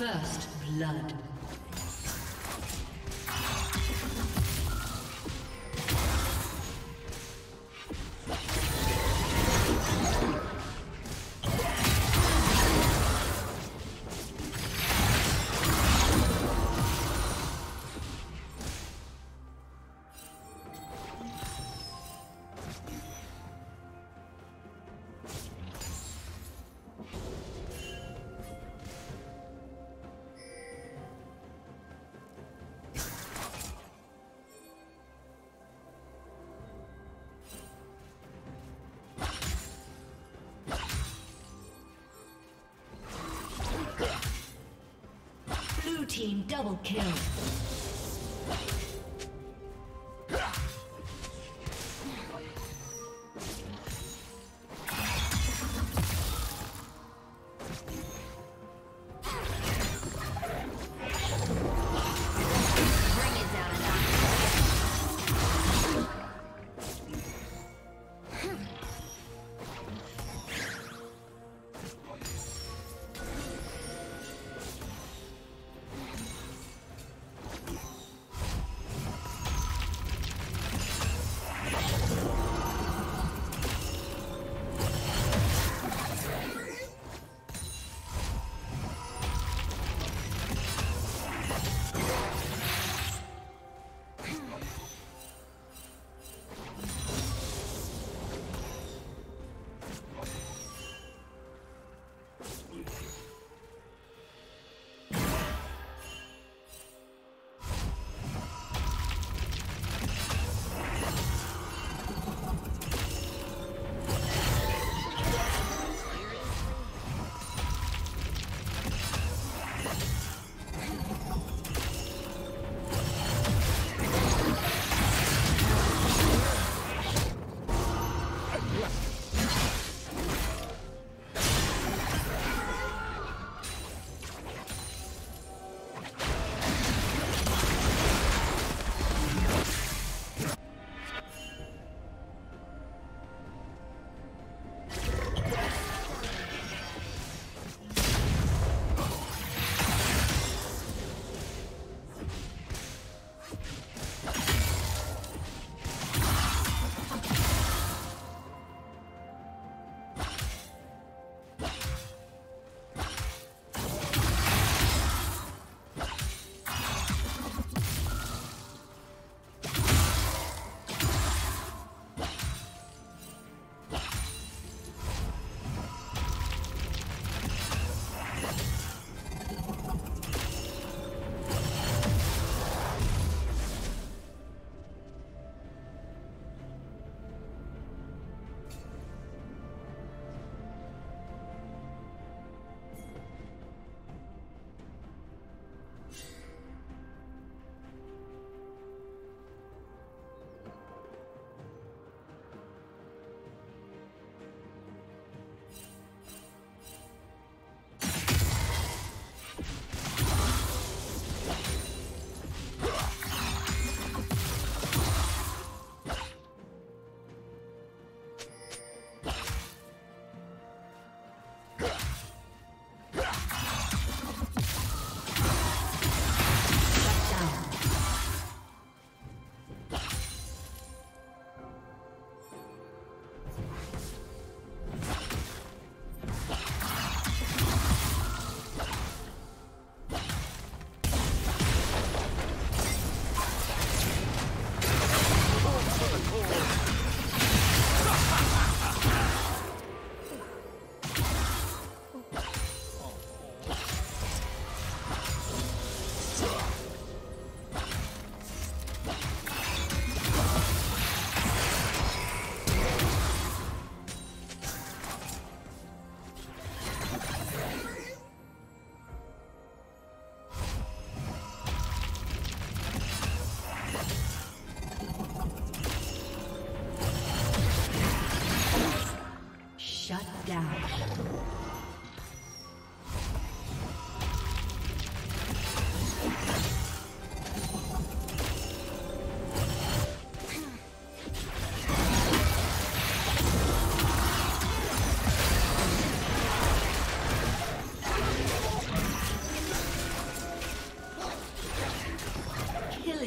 First blood. Team double kill.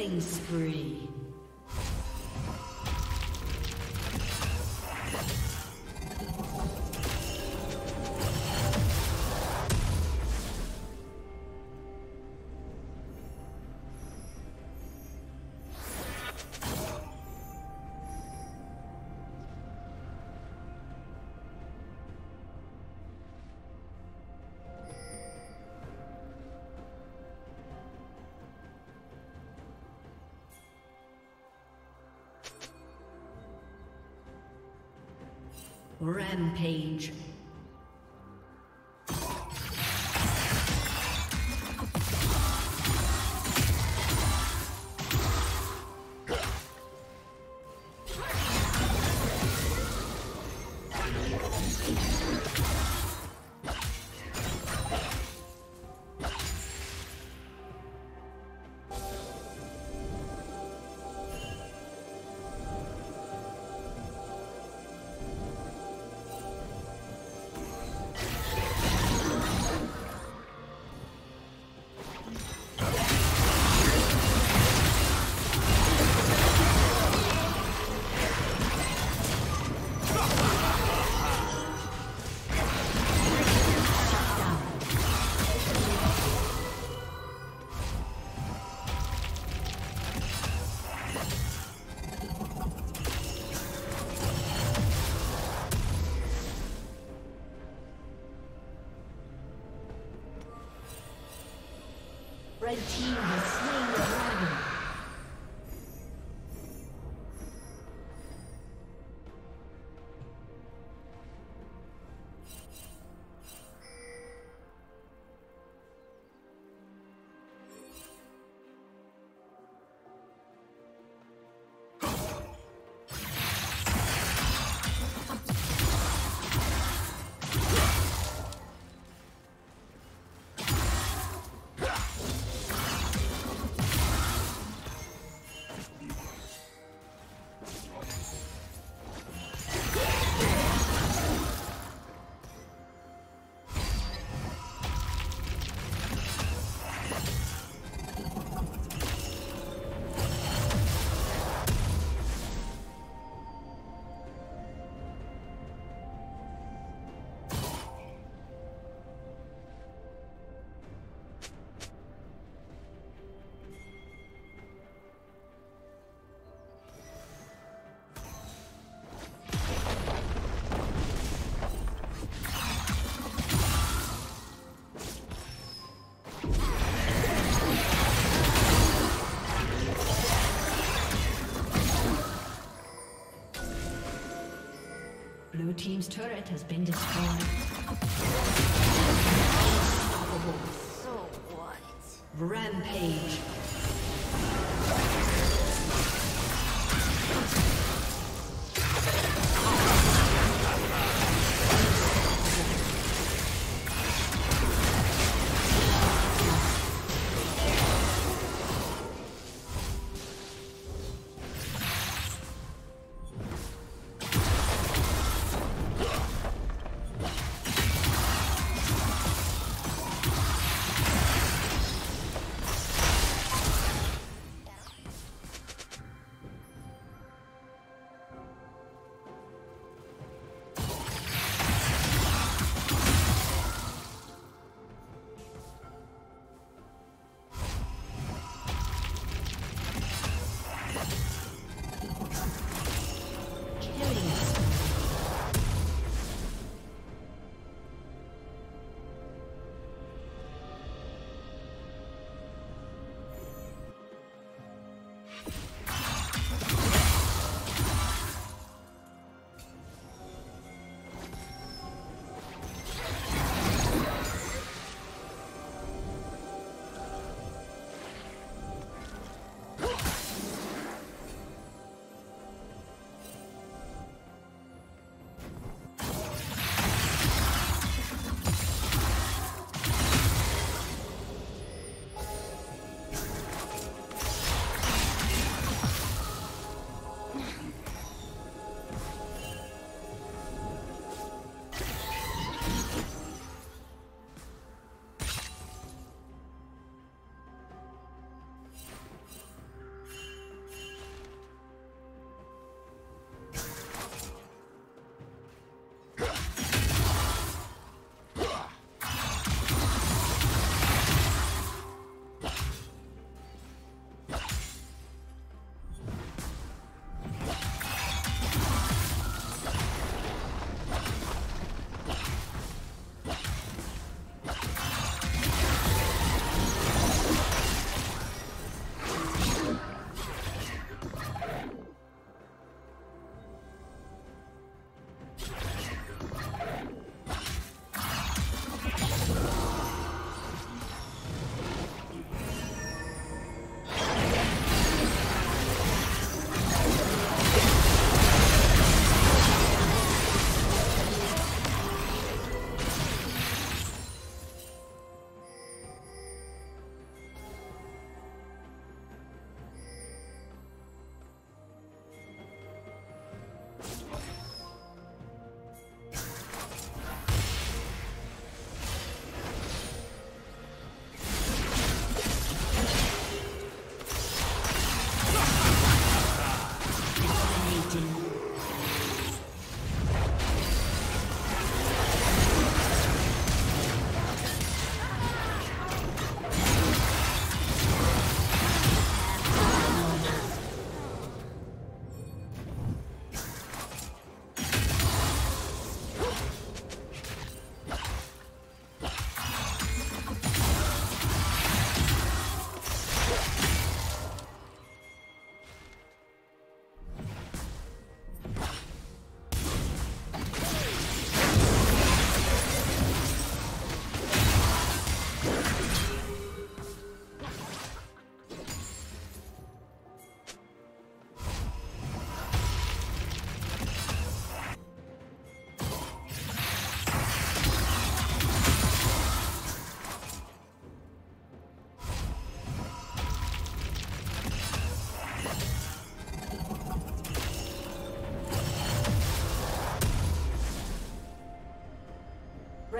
Killing spree. Rampage. Team's turret has been destroyed. So what? Rampage.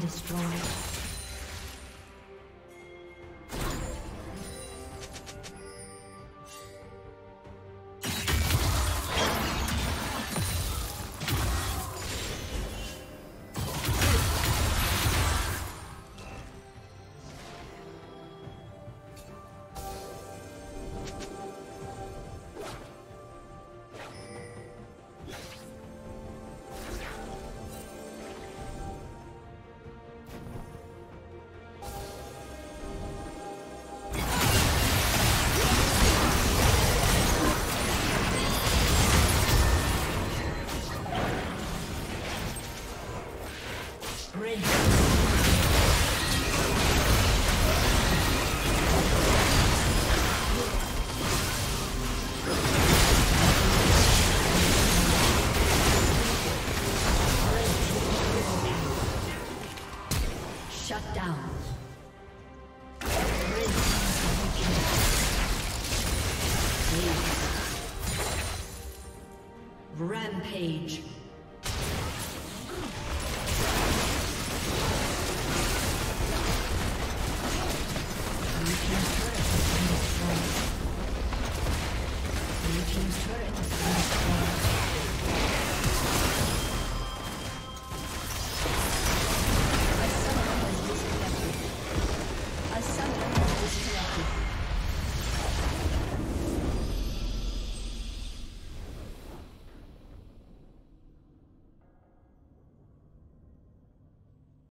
destroyed. Rampage. Blue team's